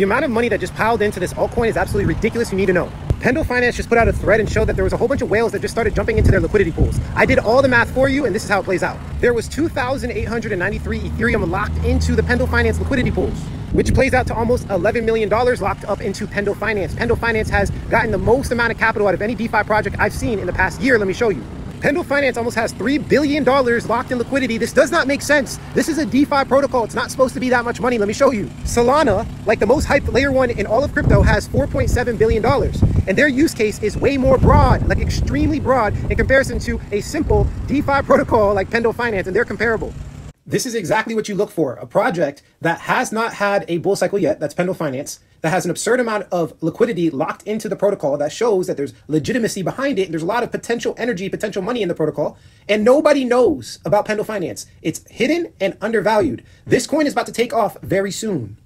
The amount of money that just piled into this altcoin is absolutely ridiculous. You need to know. Pendle Finance just put out a thread and showed that there was a whole bunch of whales that just started jumping into their liquidity pools. I did all the math for you, and this is how it plays out. There was 2,893 Ethereum locked into the Pendle Finance liquidity pools, which plays out to almost $11 million locked up into Pendle Finance. Pendle Finance has gotten the most amount of capital out of any DeFi project I've seen in the past year. Let me show you. Pendle Finance almost has $3 billion locked in liquidity. This does not make sense. This is a DeFi protocol. It's not supposed to be that much money. Let me show you. Solana, like the most hyped layer one in all of crypto, has $4.7 billion. And their use case is way more broad, like extremely broad in comparison to a simple DeFi protocol like Pendle Finance, and they're comparable. This is exactly what you look for. A project that has not had a bull cycle yet, that's Pendle Finance, that has an absurd amount of liquidity locked into the protocol that shows that there's legitimacy behind it. And there's a lot of potential energy, potential money in the protocol. And nobody knows about Pendle Finance. It's hidden and undervalued. This coin is about to take off very soon.